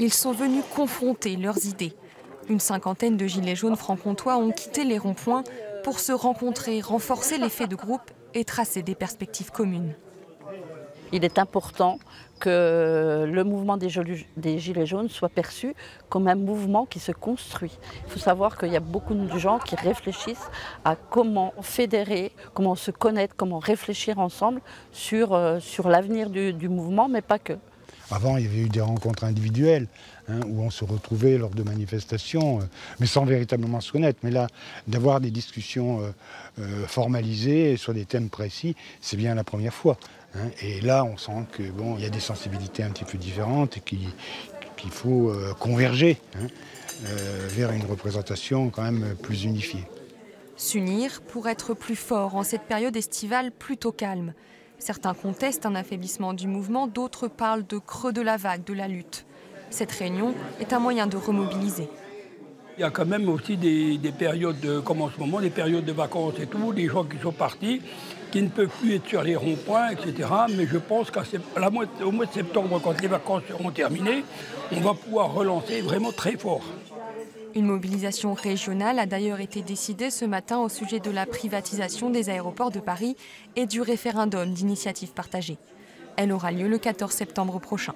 Ils sont venus confronter leurs idées. Une cinquantaine de gilets jaunes franc-comtois ont quitté les ronds-points pour se rencontrer, renforcer l'effet de groupe et tracer des perspectives communes. Il est important que le mouvement des Gilets jaunes soit perçu comme un mouvement qui se construit. Il faut savoir qu'il y a beaucoup de gens qui réfléchissent à comment fédérer, comment se connaître, comment réfléchir ensemble sur, euh, l'avenir du mouvement, mais pas que. Avant, il y avait eu des rencontres individuelles hein, où on se retrouvait lors de manifestations, euh, mais sans véritablement se connaître. Mais là, d'avoir des discussions euh, euh, formalisées sur des thèmes précis, c'est bien la première fois. hein. Et là, on sent que bon, il y a des sensibilités un petit peu différentes et qu'il faut converger hein, vers une représentation quand même plus unifiée. S'unir pour être plus fort en cette période estivale plutôt calme. Certains contestent un affaiblissement du mouvement, d'autres parlent de creux de la vague de la lutte. Cette réunion est un moyen de remobiliser. Il y a quand même aussi des, des périodes, de, comme en ce moment, des périodes de vacances et tout, des gens qui sont partis, qui ne peuvent plus être sur les ronds-points, etc. Mais je pense qu'au mois de septembre, quand les vacances seront terminées, on va pouvoir relancer vraiment très fort. Une mobilisation régionale a d'ailleurs été décidée ce matin au sujet de la privatisation des aéroports de Paris et du référendum d'initiative partagée. Elle aura lieu le 14 septembre prochain.